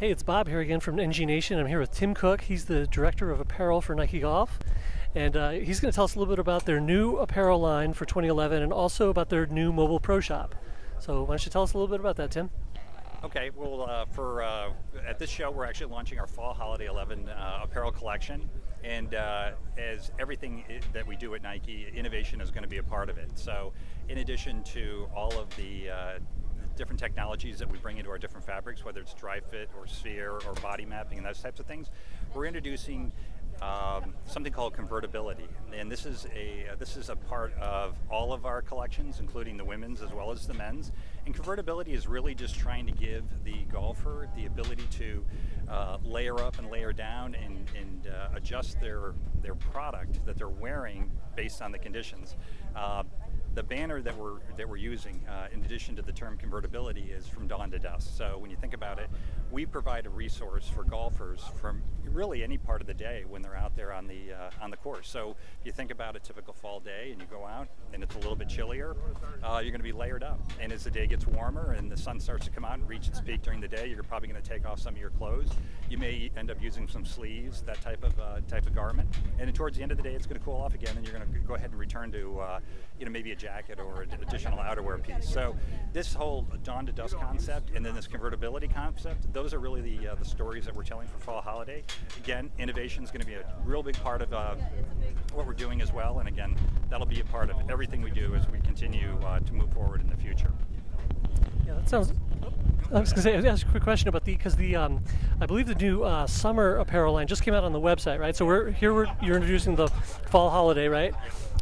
Hey, it's Bob here again from NG Nation. I'm here with Tim Cook. He's the director of apparel for Nike Golf. And uh, he's going to tell us a little bit about their new apparel line for 2011 and also about their new mobile pro shop. So, why don't you tell us a little bit about that, Tim? Okay, well, uh, for uh, at this show, we're actually launching our fall holiday 11 uh, apparel collection, and uh, as everything that we do at Nike, innovation is going to be a part of it. So, in addition to all of the different technologies that we bring into our different fabrics, whether it's Dri-FIT or sphere or body mapping and those types of things, we're introducing um, something called convertibility, and this is a uh, this is a part of all of our collections, including the women's as well as the men's. And convertibility is really just trying to give the golfer the ability to uh, layer up and layer down and, and uh, adjust their their product that they're wearing based on the conditions. The banner that we're that we're using, uh, in addition to the term convertibility, is from dawn to dusk. So when you think about it, we provide a resource for golfers from really any part of the day when they're out there on the uh, on the course. So if you think about a typical fall day and you go out and it's a little bit chillier, uh, you're going to be layered up. And as the day gets warmer and the sun starts to come out and reach its peak during the day, you're probably going to take off some of your clothes. You may end up using some sleeves, that type of uh, type of garment. And towards the end of the day, it's going to cool off again, and you're going to go ahead and return to uh, you know maybe a jacket or an additional outerwear piece. So this whole dawn to dusk concept and then this convertibility concept, those are really the uh, the stories that we're telling for fall holiday. Again, innovation is going to be a real big part of uh, what we're doing as well, and again, that'll be a part of everything we do as we continue uh, to move forward in the future. Yeah, that sounds. I was going to say, ask a quick question about the because the um, I believe the new uh, summer apparel line just came out on the website, right? So we're here. We're, you're introducing the fall holiday, right?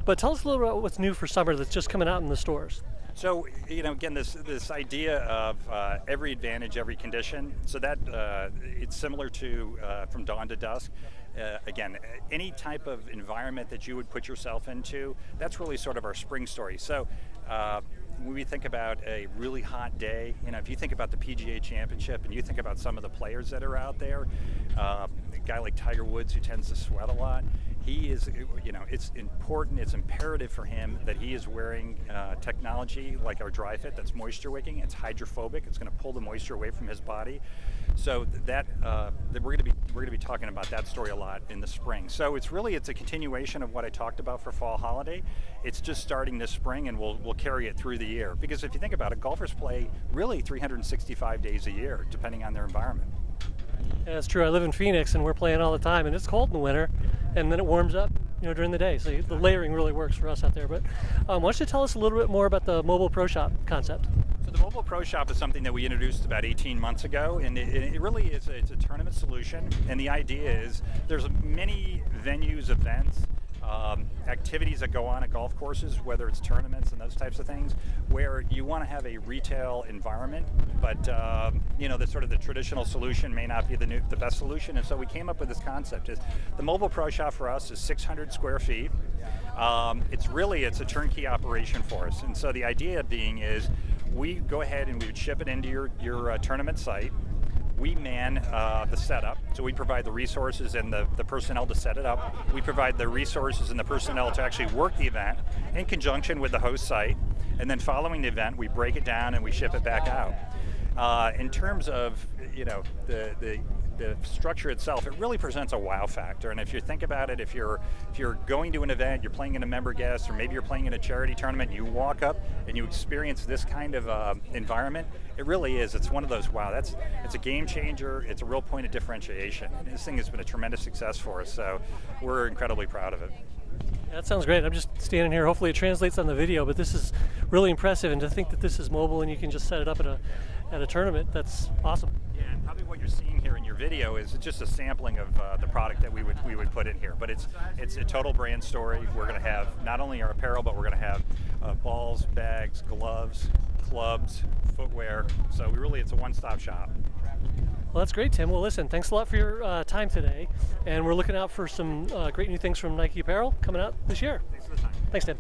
But tell us a little about what's new for summer that's just coming out in the stores. So you know, again, this this idea of uh, every advantage, every condition. So that uh, it's similar to uh, from dawn to dusk. Uh, again, any type of environment that you would put yourself into, that's really sort of our spring story. So uh, when we think about a really hot day, you know, if you think about the PGA Championship and you think about some of the players that are out there, uh, a guy like Tiger Woods who tends to sweat a lot, he is, you know, it's important, it's imperative for him that he is wearing uh, technology like our Dri-FIT that's moisture wicking. It's hydrophobic. It's going to pull the moisture away from his body. So that, uh, that we're going to be we're going to be talking about that story a lot in the spring. So it's really it's a continuation of what I talked about for fall holiday. It's just starting this spring, and we'll we'll carry it through the year. Because if you think about it, golfers play really 365 days a year, depending on their environment. Yeah, that's true. I live in Phoenix, and we're playing all the time, and it's cold in the winter, and then it warms up, you know, during the day. So the layering really works for us out there. But um, why don't you tell us a little bit more about the mobile pro shop concept? So the mobile pro shop is something that we introduced about 18 months ago, and it, it really is a, it's a tournament solution. And the idea is there's many venues, events um, activities that go on at golf courses, whether it's tournaments and those types of things, where you want to have a retail environment, but um, you know the sort of the traditional solution may not be the new, the best solution. And so we came up with this concept: is the mobile pro shop for us is 600 square feet. Um, it's really it's a turnkey operation for us, and so the idea being is we go ahead and we would ship it into your your uh, tournament site we man uh, the setup. So we provide the resources and the, the personnel to set it up. We provide the resources and the personnel to actually work the event in conjunction with the host site. And then following the event, we break it down and we ship it back out. Uh, in terms of you know the, the the structure itself, it really presents a wow factor. And if you think about it, if you're if you're going to an event, you're playing in a member guest, or maybe you're playing in a charity tournament, you walk up and you experience this kind of uh, environment, it really is. It's one of those wow. That's it's a game changer. It's a real point of differentiation. And this thing has been a tremendous success for us. So we're incredibly proud of it. That sounds great. I'm just standing here. Hopefully, it translates on the video. But this is really impressive, and to think that this is mobile and you can just set it up at a at a tournament, that's awesome. Yeah, and probably what you're seeing here in your video is just a sampling of uh, the product that we would we would put in here. But it's it's a total brand story. We're going to have not only our apparel, but we're going to have uh, balls, bags, gloves, clubs, footwear. So we really it's a one-stop shop. Well, that's great, Tim. Well, listen, thanks a lot for your uh, time today, and we're looking out for some uh, great new things from Nike Apparel coming out this year. Thanks for the time. Thanks, Tim.